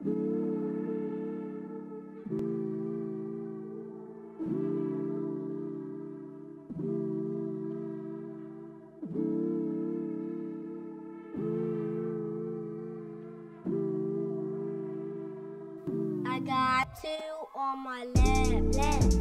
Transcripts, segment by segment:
I got two on my left, left.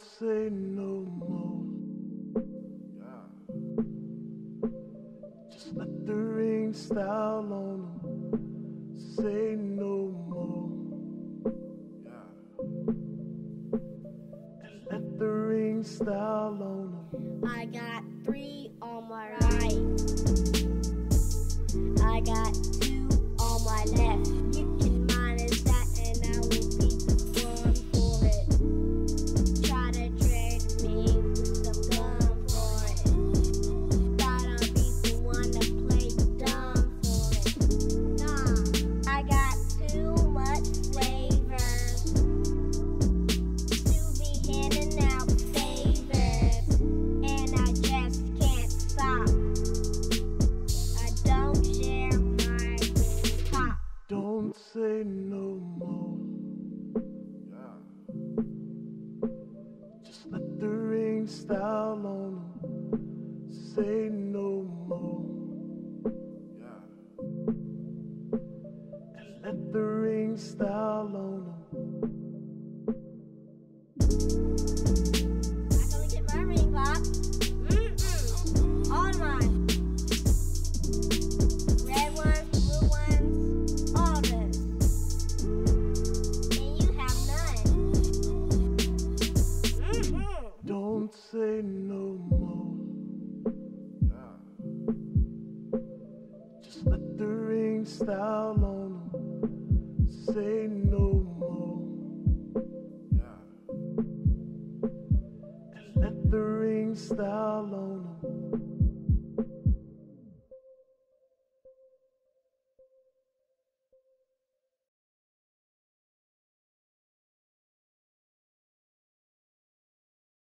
can't say no more. Yeah. Just let the ring style on them. Say no more. Yeah. And let the ring style on them. I got three on my right. don't say no more. Yeah. Just let the ring style on them. Say no more. Yeah. And let the ring style. Canst thou alone say no more? Yeah. And let the rings thou alone